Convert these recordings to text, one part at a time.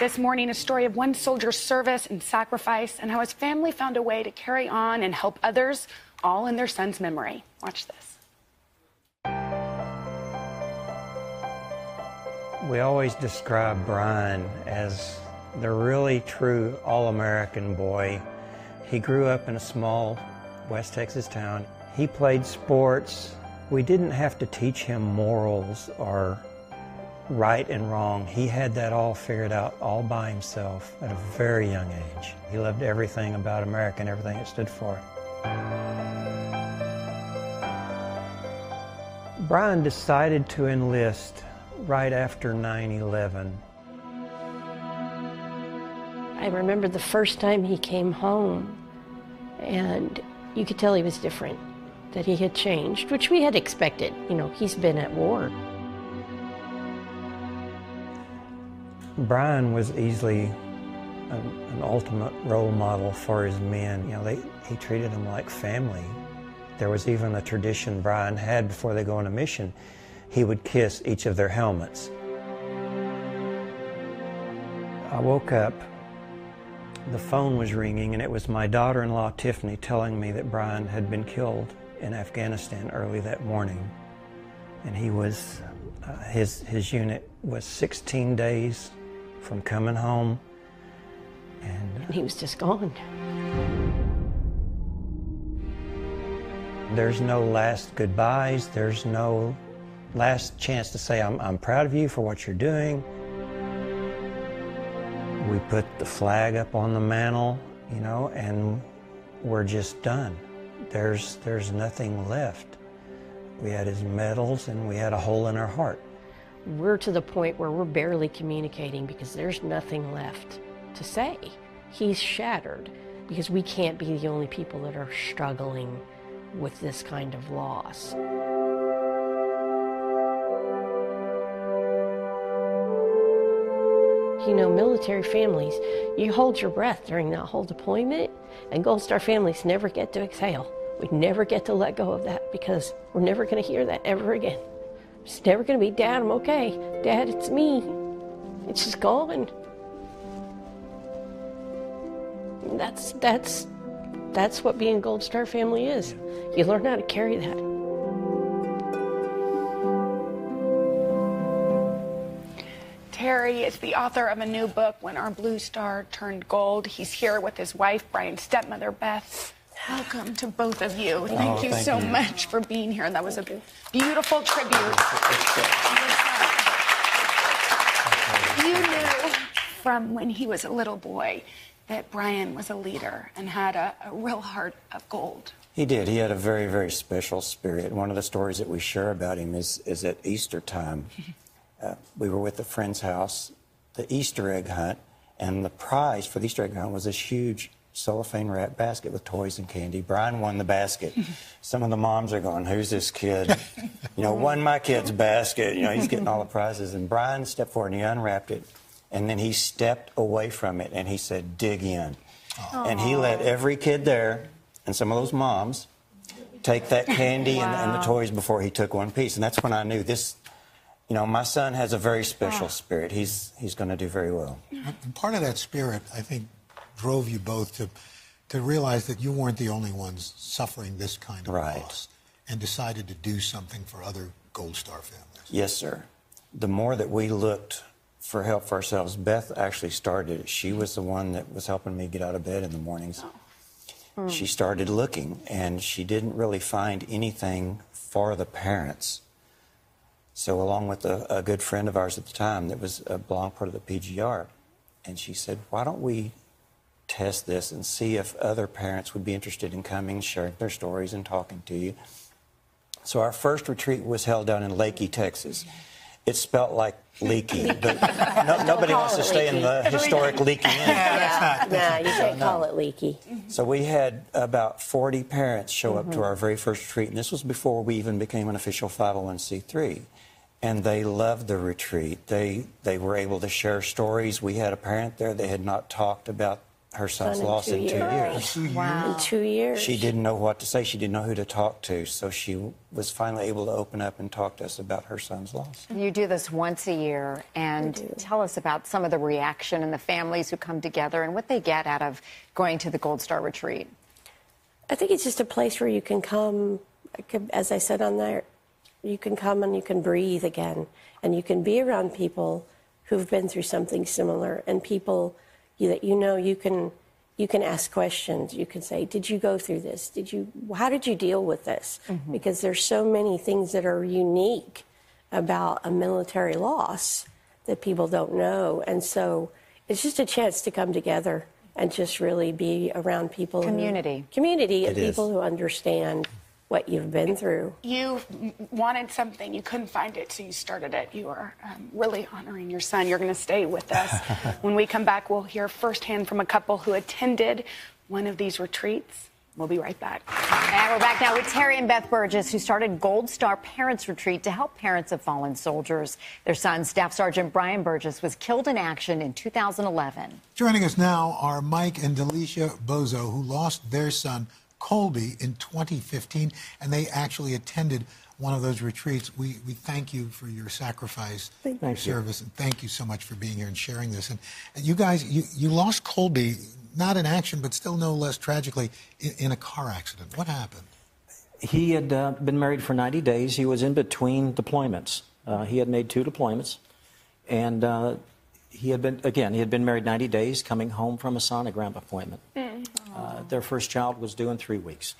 This morning, a story of one soldier's service and sacrifice and how his family found a way to carry on and help others, all in their son's memory. Watch this. We always describe Brian as the really true all American boy. He grew up in a small West Texas town. He played sports. We didn't have to teach him morals or right and wrong. He had that all figured out all by himself at a very young age. He loved everything about America and everything it stood for. Brian decided to enlist right after 9 11. I remember the first time he came home, and you could tell he was different, that he had changed, which we had expected. You know, he's been at war. Brian was easily an, an, ultimate role model for his men. You know, they, he treated them like family. There was even a tradition Brian had before they go on a mission. He would kiss each of their helmets. I woke up, the phone was ringing, and it was my daughter-in-law Tiffany telling me that Brian had been killed in Afghanistan early that morning. And he was, uh, his, his unit was 16 days from coming home. And, and he was just gone. There's no last goodbyes. There's no last chance to say, I'm, I'm proud of you for what you're doing. We put the flag up on the mantle, you know, and we're just done. There's, there's nothing left. We had his medals and we had a hole in our heart. We're to the point where we're barely communicating because there's nothing left to say. He's shattered because we can't be the only people that are struggling with this kind of loss. You know, military families, you hold your breath during that whole deployment, and Gold Star families never get to exhale. We never get to let go of that because we're never going to hear that ever again. It's never going to be, Dad, I'm okay. Dad, it's me. It's just gone. That's, that's, that's what being Gold Star family is. You learn how to carry that. Terry is the author of a new book, When Our Blue Star Turned Gold. He's here with his wife, Brian's stepmother, Beth. Welcome to both of you. Thank oh, you thank so you. much for being here. That was a beautiful tribute. You knew from when he was a little boy that Brian was a leader and had a, a real heart of gold. He did. He had a very, very special spirit. One of the stories that we share about him is, is at Easter time. Uh, we were with a friend's house, the Easter egg hunt, and the prize for the Easter egg hunt was this huge cellophane wrap basket with toys and candy. Brian won the basket. Some of the moms are going, Who's this kid? You know, won my kid's basket. You know, he's getting all the prizes. And Brian stepped forward and he unwrapped it. And then he stepped away from it and he said, Dig in. Aww. And he let every kid there and some of those moms take that candy wow. and, and, the toys before he took one piece. And that's when I knew this. You know, my son has a very special spirit. He's he's going to do very well. Part of that spirit, I think, drove you both to to realize that you weren't the only ones suffering this kind of right. loss and decided to do something for other Gold Star families. Yes, sir. The more that we looked for help for ourselves, Beth actually started. She was the one that was helping me get out of bed in the mornings. Oh. She started looking, and she didn't really find anything for the parents. So, along with a, a good friend of ours at the time that was a belonged part of the PGR, and she said, "Why don't we test this and see if other parents would be interested in coming, sharing their stories, and talking to you. So our first retreat was held down in Leakey, Texas. It spelt like leaky, but no, nobody wants to stay leaky. in the historic leaky inn. Yeah, that's not, nah, you can't so, call it leaky. So we had about 40 parents show up mm-hmm. to our very first retreat, and this was before we even became an official 501c3 and they loved the retreat. They they were able to share stories. We had a parent there they had not talked about her son's Son in loss two in two years. years. Two In two years. She didn't know what to say. She didn't know who to talk to. So she was finally able to open up and talk to us about her son's loss. You do this once a year, and tell us about some of the reaction and the families who come together and what they get out of going to the Gold Star Retreat. I think it's just a place where you can come, as I said on there, you can come and you can breathe again, and you can be around people who've been through something similar, and people you, that you know you can you can ask questions. You can say, "Did you go through this? Did you? How did you deal with this?" Mm-hmm. Because there's so many things that are unique about a military loss that people don't know, and so it's just a chance to come together and just really be around people. who- Community. community of It is. people who understand what you've been through. You wanted something, you couldn't find it, so you started it. You are um, really honoring your son. You're going to stay with us. when we come back, we'll hear firsthand from a couple who attended one of these retreats. We'll be right back. And we're back now with Terry and Beth Burgess, who started Gold Star Parents Retreat to help parents of fallen soldiers. Their son, Staff Sergeant Brian Burgess, was killed in action in 2011. Joining us now are Mike and Delicia Bozo, who lost their son Colby in 2015, and they actually attended one of those retreats. We, we thank you for your sacrifice, your service, and thank you so much for being here and sharing this. And, and you guys, you, you lost Colby, not in action, but still no less tragically, in, in a car accident. What happened? He had uh, been married for 90 days. He was in between deployments. Uh, he had made two deployments. And uh, he had been, again, he had been married 90 days, coming home from a sonogram appointment. Uh, their first child was due in three weeks.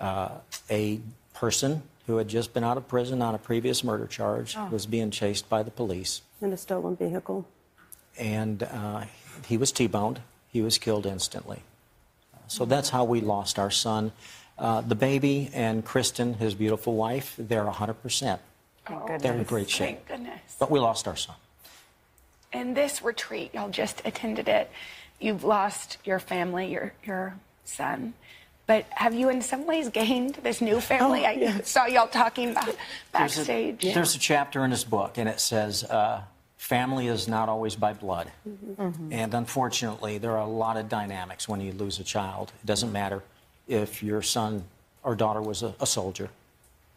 Uh, a person who had just been out of prison on a previous murder charge was being chased by the police. in a stolen vehicle. And uh, he was T boned. He was killed instantly. So that's how we lost our son. Uh, the baby and Kristen, his beautiful wife, they're 100%. They're in great shape. Thank goodness. But we lost our son. And this retreat, y'all just attended it. You've lost your family, your your son. But have you in some ways gained this new family? Oh, I saw y'all talking about There's a- backstage. There's a, chapter in his book, and it says, uh, family is not always by blood. Mm-hmm. Mm-hmm. And unfortunately, there are a lot of dynamics when you lose a child. It doesn't matter if your son or daughter was a, a soldier,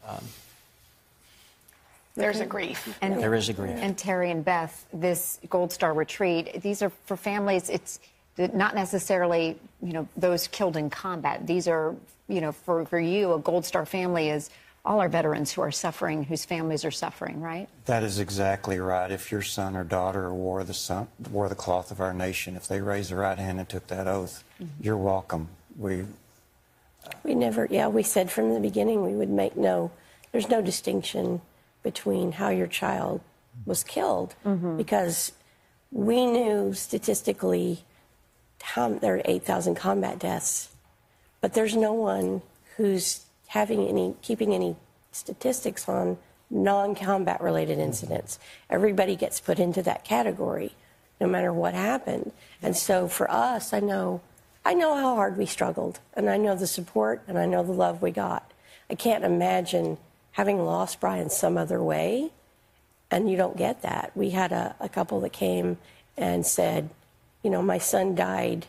um, There's a grief. And there is a grief. And Terry and Beth, this Gold Star retreat, these are for families. It's not necessarily, you know, those killed in combat. These are, you know, for, for you, a Gold Star family is all our veterans who are suffering, whose families are suffering, right? That is exactly right. If your son or daughter wore the, son, wore the cloth of our nation, if they raised the right hand and took that oath, mm-hmm. you're welcome. We, We never, yeah, we said from the beginning we would make no, there's no distinction between how your child was killed mm-hmm. because we knew statistically how, there are 8,000 combat deaths, but there's no one who's having any, keeping any statistics on non combat related mm-hmm. incidents. Everybody gets put into that category no matter what happened. And so for us, I know, I know how hard we struggled, and I know the support and I know the love we got. I can't imagine having lost Brian some other way, and you don't get that. We had a, a couple that came and said, you know, my son died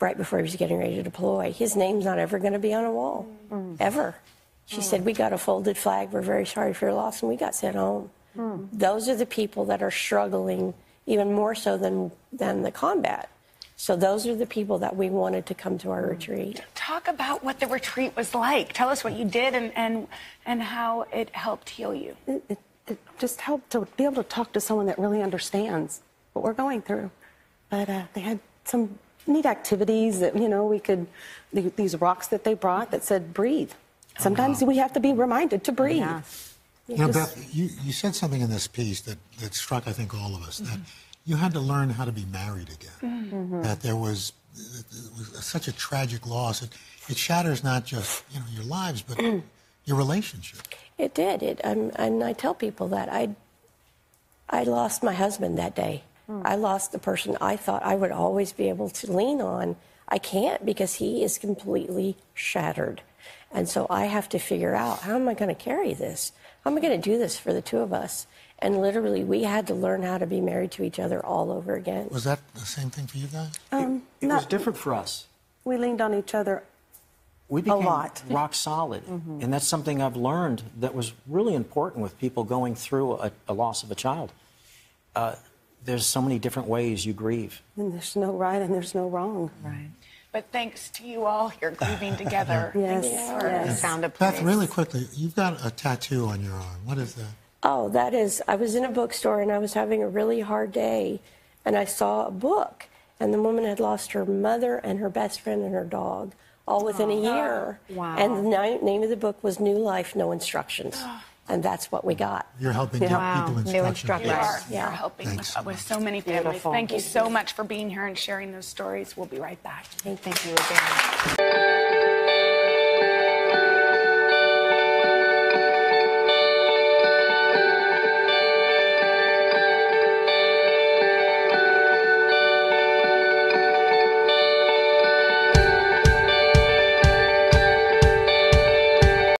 right before he was getting ready to deploy. His name's not ever going to be on a wall, mm. ever. She mm. said, We got a folded flag. We're very sorry for your loss. And we got sent home. Mm. Those are the people that are struggling even more so than, than the combat. So those are the people that we wanted to come to our retreat. Talk about what the retreat was like. Tell us what you did and, and, and how it helped heal you. It, it, it just helped to be able to talk to someone that really understands what we're going through. But uh, they had some neat activities that, you know, we could, these rocks that they brought that said breathe. Sometimes we have to be reminded to breathe. Yeah. You know, Just- Beth, you, you said something in this piece that, that struck, I think, all of us, that you had to learn how to be married again. That there was, it was such a tragic loss. It, it shatters not just you know your lives, but your relationship. It did. It, um, and I tell people that I, I lost my husband that day. I lost the person I thought I would always be able to lean on. I can't because he is completely shattered. And so I have to figure out how am I going to carry this? How am I going to do this for the two of us? And literally, we had to learn how to be married to each other all over again. Was that the same thing for you guys? It was Not- different for us. We leaned on each other. We became lot. rock solid. And that's something I've learned that was really important with people going through a, a loss of a child. Uh, there's so many different ways you grieve. And there's no right and there's no wrong. Right. But thanks to you all here grieving together. Yes, Thanks yes. Found a place. Beth, really quickly, you've got a tattoo on your arm. What is that? Oh, that is, I was in a bookstore and I was having a really hard day, and I saw a book, and the woman had lost her mother and her best friend and her dog all within a year. Wow. And the ni- name of the book was New Life, No Instructions. And that's what we got. You're helping give Wow. people New instructions. You are. instructions. You're helping Thanks with, so so many families. Beautiful. Thank you so much for being here and sharing those stories. We'll be right back. Thank you again.